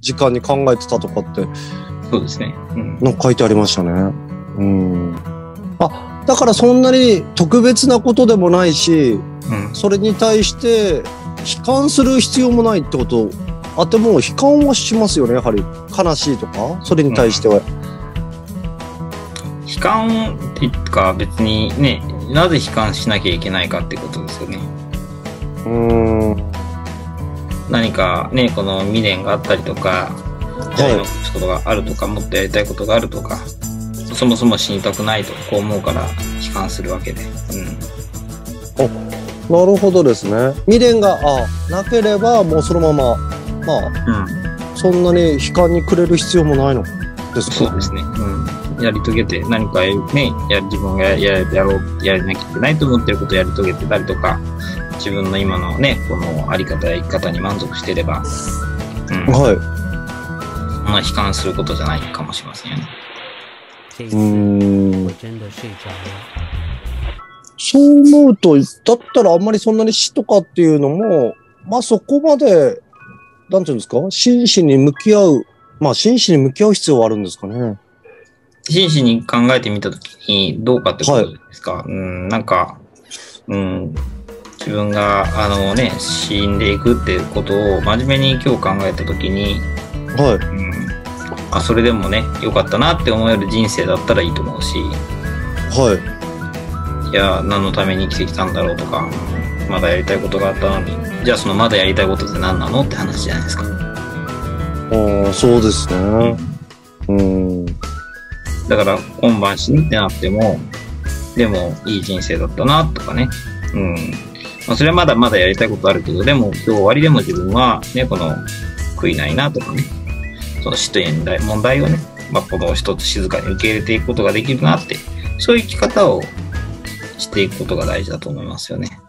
時間に考えてたとかって、そうですね。うん。なんか書いてありましたね。うん。あ、だからそんなに特別なことでもないし、うん。それに対して悲観する必要もないってことあっても悲観はしますよね、やはり。悲しいとか、それに対しては。悲観っていうか別にね、なぜ悲観しなきゃいけないかってことですよね。うーん。何かね、この未練があったりとか、やり残すことがあるとか、もっとやりたいことがあるとか、そもそも死にたくないとこう思うから悲観するわけで。うん。なるほどですね。未練が、あ、なければもうそのまま、まあ、うん。そんなに悲観にくれる必要もないのですか？そうですね。うん。やり遂げて、何かね、や自分がやややろう、やらなきゃいけないと思ってることをやり遂げてたりとか、自分の今のね、このあり方や生き方に満足してれば、うん。はい。そんな悲観することじゃないかもしれませんよね。うーん。そう思うと、だったらあんまりそんなに死とかっていうのも、まあそこまで、なんていうんですか？真摯に向き合う、まあ真摯に向き合う必要はあるんですかね。真摯に考えてみたときにどうかってことですか、うん、なんか、うん、自分が、あのね、死んでいくっていうことを真面目に今日考えたときに、はい。うん、あ、それでもね、良かったなって思える人生だったらいいと思うし、はいや、何のために生きてきたんだろうとか、まだやりたいことがあったのに、じゃあそのまだやりたいことって何なのって話じゃないですか。い。ああ、そうですね。うん。だから今晩死ぬってなっても、でもいい人生だったなとかね。うん。まあ、それはまだまだやりたいことあるけど、でも今日終わりでも自分はね、この悔いないなとかね、その死という問題問題をね、まあ、この一つ静かに受け入れていくことができるなって、そういう生き方をしていくことが大事だと思いますよね。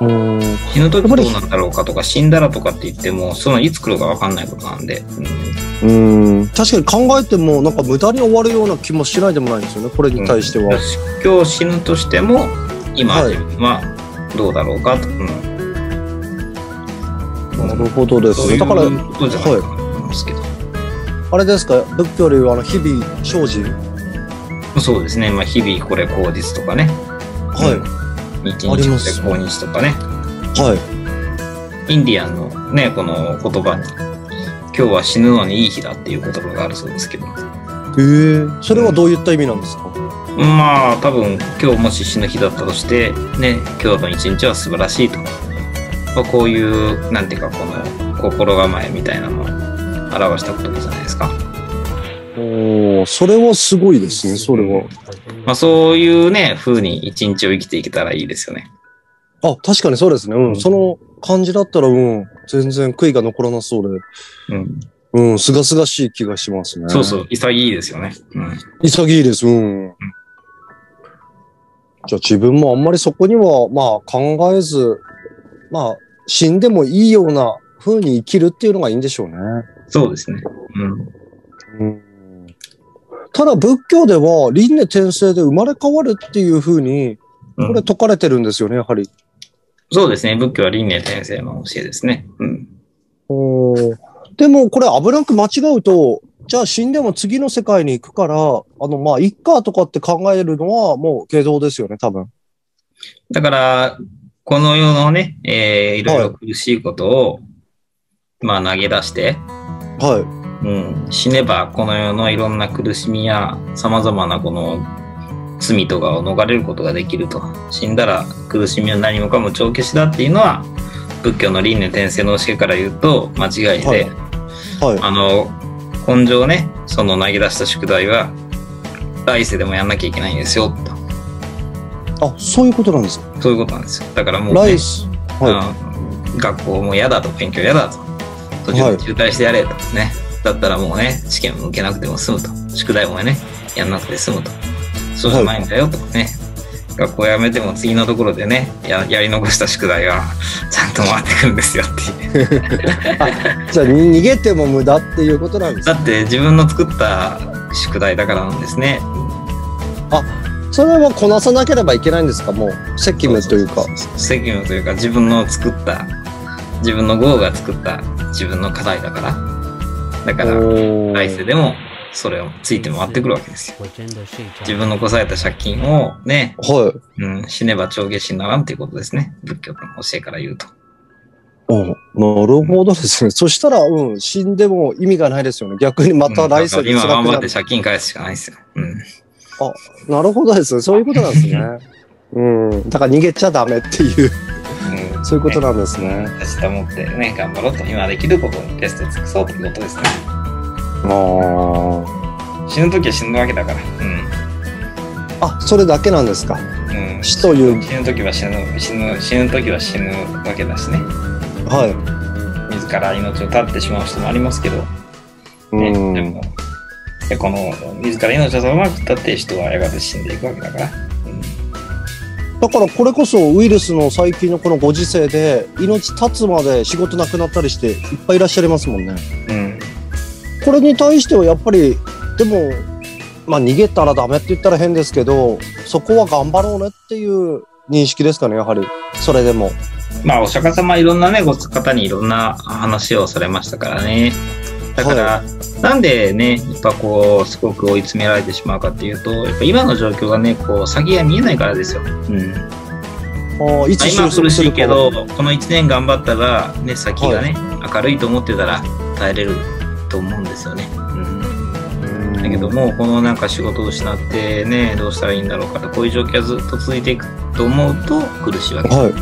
うん。死ぬ時どうなんだろうかとか、死んだらとかって言っても、そのいつ来るか分かんないことなんで、うんうん。確かに考えても、なんか無駄に終わるような気もしないでもないんですよね。これに対しては。今日死ぬとしても、今はい自分はどうだろうかと。うんなるほどですだから、ことじゃない。あれですか、仏教でいうあの、日々精進？そうですね。まあ、日々これ口実とかね。はい。日あり日これ口日とかね。はい。インディアンのね、この言葉に、今日は死ぬのにいい日だっていう言葉があるそうですけど。へえ。それはどういった意味なんですか？まあ、多分今日もし死ぬ日だったとして、ね、今日の一日は素晴らしいと。まあ、こういう、なんていうか、この心構えみたいなのを表した言葉じゃないですか。おお、それはすごいですね、それは。まあ、そういうね、風に一日を生きていけたらいいですよね。あ、確かにそうですね。うん。うんその感じだったら、うん。全然悔いが残らなそうで。うん。うん、すがすがしい気がしますね。そうそう、潔いですよね。うん。潔いです。うん。じゃあ自分もあんまりそこには、まあ考えず、まあ死んでもいいような風に生きるっていうのがいいんでしょうね。そうですね。うん。うん。ただ仏教では輪廻転生で生まれ変わるっていう風に、うんこれ説かれてるんですよね、やはり。そうですね。仏教は輪廻転生の教えですね。うん。おーでもこれ危なく間違うと、じゃあ死んでも次の世界に行くから、あの、まあ、いっかとかって考えるのはもう下道ですよね、多分。だから、この世のね、えー、いろいろ苦しいことを、まあ投げ出して、はうん、死ねばこの世のいろんな苦しみや様々なこの罪とかを逃れることができると。死んだら苦しみは何もかも帳消しだっていうのは、仏教の輪廻転生の教えから言うと間違いで、はいい。はい。あの、根性ね、その投げ出した宿題は、来世でもやんなきゃいけないんですよ、と。あ、そういうことなんですか？そういうことなんですよ。だからもう、ねライス。はうん学校も嫌だと、勉強嫌だと。途中で中退してやれと。ね。だったらもうね、試験も受けなくても済むと。宿題もね、やんなくて済むと。そうじゃないんだよと。ね。学校辞めても次のところでね、ややり残した宿題が ちゃんと回ってくるんですよっていう。い。じゃあ、に逃げても無駄っていうことなんですだって自分の作った宿題だからなんですね。それはこなさなければいけないんですか？もう、責務というか。責務というか自分の作った、自分の号が作った自分の課題だから。だから、来世でもそれをついて回ってくるわけですよ。自分のこされた借金をね、はい。うん、死ねば帳消しにならんっていうことですね。仏教の教えから言うと。おなるほどですね。そしたら、うん、死んでも意味がないですよね。逆にまた来世うんで辛くなる今頑張って。借金返すしかないですよ。うん。なるほどですね。そういうことなんですね。うん。だから逃げちゃダメっていう、うんそういうことなんですね。立ち保ってね、頑張ろうと。今できることにベストを尽くそうということですね。あ死ぬときは死ぬわけだから。あ。あ、それだけなんですか？うん。うん。死という、死ぬときは死ぬ、死ぬ、死ぬときは死ぬわけだしね。はい。自ら命を絶ってしまう人もありますけど、ね、うんでも、でこの、自ら命を絶たなくたって人はやがて死んでいくわけだから。だからこれこそウイルスの最近のこのご時世で命絶つまで仕事なくなったりしていっぱいいらっしゃいますもんね。これに対してはやっぱりでもまあ逃げたらダメって言ったら変ですけどそこは頑張ろうねっていう認識ですかねやはりそれでも。まあ、お釈迦様いろんなね、ご方にいろんな話をされましたからね。だから、なんでね、やっぱこう、すごく追い詰められてしまうかっていうと、やっぱ今の状況がね、こう、先が見えないからですよ。うん。いつまあ今苦しいけするかど、この1年頑張ったら、ね、先がね、明るいと思ってたら耐えれると思うんですよね。うん。だけども、このなんか仕事を失ってね、どうしたらいいんだろうかと、こういう状況がずっと続いていくと思うと苦しいわけです。はい。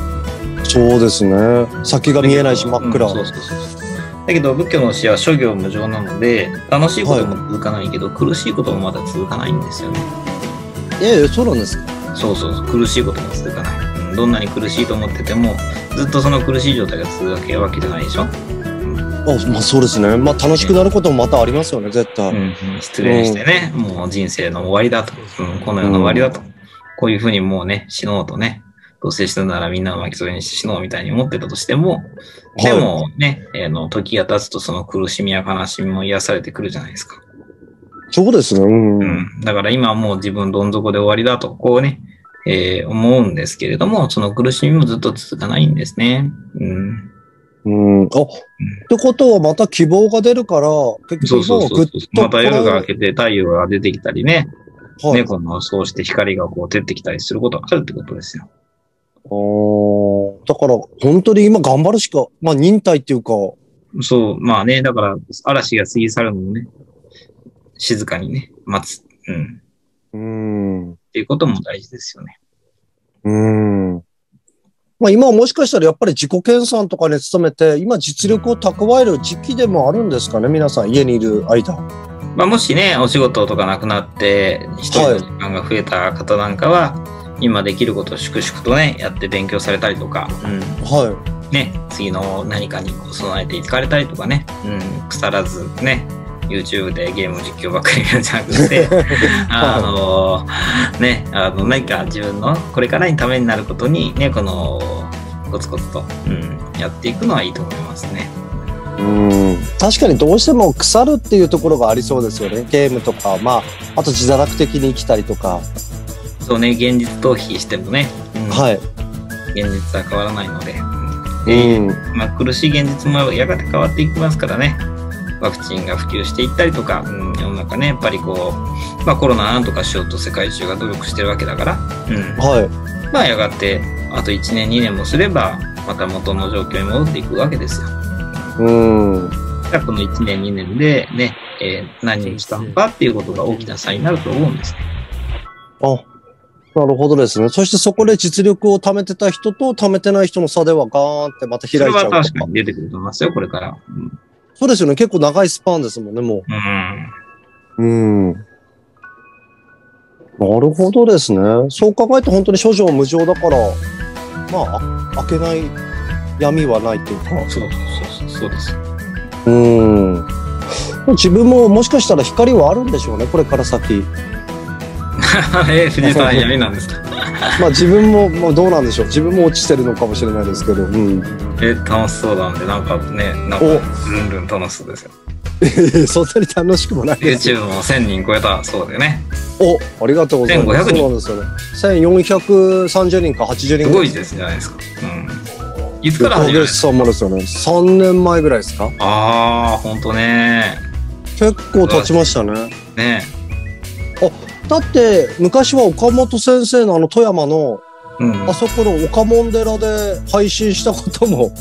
そうですね。先が見えないし真っ暗。うんそうそうそうだけど仏教の教えは諸行無常なので楽しいことも続かないけど、苦しいこともまだ続かないんですよねええそうなんですか。そうそうそう苦しいことも続かない、うん、どんなに苦しいと思っててもずっとその苦しい状態が続くわけじゃないでしょ、あまあそうですね。まあ楽しくなることもまたありますよね絶対。うんうん、失礼してね、もう人生の終わりだと、うん、この世の終わりだと、こういうふうにもうね死のうとねどうせ死ぬならみんなを巻き添えにして死のうみたいに思ってたとしても、でもね、えーの時が経つとその苦しみや悲しみも癒されてくるじゃないですか。そうですね。うん。うん。だから今はもう自分どん底で終わりだと、こうね、えー思うんですけれども、その苦しみもずっと続かないんですね。うん。うん。あ、ってことはまた希望が出るから、結そう局そうそうまた夜が明こけて太陽が出てきたりね、のはいね、この、そうして光がこう照ってきたりすることがあるってことですよ。あーだから、本当に今頑張るしか、まあ忍耐っていうか、そう、まあね、だから嵐が過ぎ去るのをね、静かにね、待つ。うん。うん。っていうことも大事ですよね。うん。まあ今はもしかしたらやっぱり自己研鑽とかに努めて、今実力を蓄える時期でもあるんですかね、皆さん家にいる間。まあ、もしね、お仕事とかなくなって、一人の時間が増えた方なんかは、今できることを粛々とね、やって勉強されたりとか、うん、はね、次の何かに備えていかれたりとかね、うん、腐らずね、YouTube でゲーム実況ばっかりやるんじゃなくて、あのね、あの、何か自分のこれからにためになることにね、この、コツコツと、うん、やっていくのはいいと思いますね。い。うん。確かにどうしても腐るっていうところがありそうですよね。ゲームとか、まあ、あと自堕落的に生きたりとか。そうね、現実逃避してもね、うんはい。現実は変わらないので、うでん。まあ、苦しい現実もやがて変わっていきますからね。ワクチンが普及していったりとか、うん、世の中ね、やっぱりこう、まあコロナなんとかしようと世界中が努力してるわけだから、うん。はい。まあやがて、あと1年2年もすれば、また元の状況に戻っていくわけですよ。うん。じゃあこの1年2年でね、えー何をしたのかっていうことが大きな差になると思うんですね。あ、なるほどですね。そしてそこで実力を貯めてた人と貯めてない人の差ではガーンってまたそれは開いちゃうとか。確かに出てくると思いますよ、これから。うん。そうですよね。結構長いスパンですもんね、もうんう。うん。なるほどですね。そう考えると本当に諸女無常だから、まあ、あ開けない闇はないっていうか。そうそうそうそうです。うん。自分ももしかしたら光はあるんでしょうね、これから先。えー、藤井さん闇なんですか？まあ自分も、もうどうなんでしょう。自分も落ちてるのかもしれないですけど。うん。え、楽しそうなんで、なんかね、なんか、おルンルン楽しそうですよ。そんなに楽しくもないですよ。YouTube も1000人超えたそうでね。お、ありがとうございます。1500人そうなんですよね。1430人か80人。すごいですじゃないですか。うん。いつから始めるさまですよね。3年前ぐらいですか？ああ、ほんとね。結構経ちましたね。ねだって、昔は岡本先生のあの富山の、うんあ。そこの岡門寺で配信したことも